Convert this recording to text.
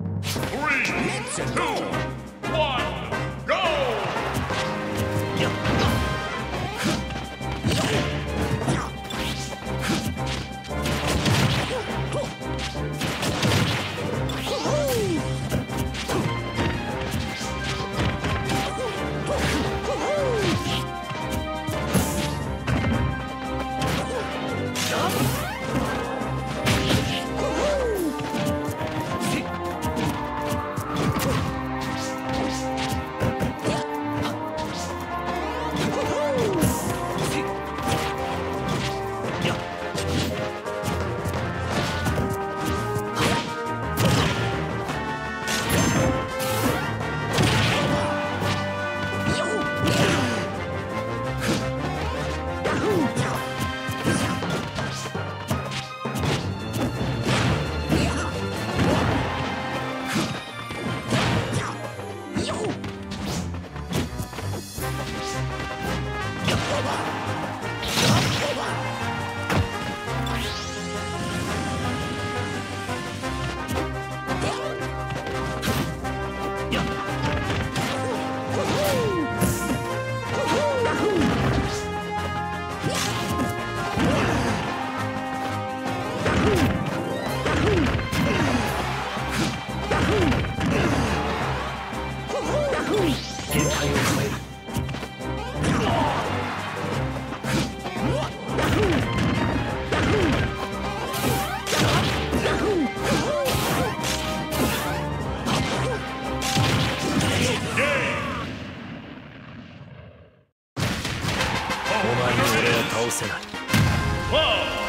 Three, two, one. 限界を超えお前に俺は倒せない。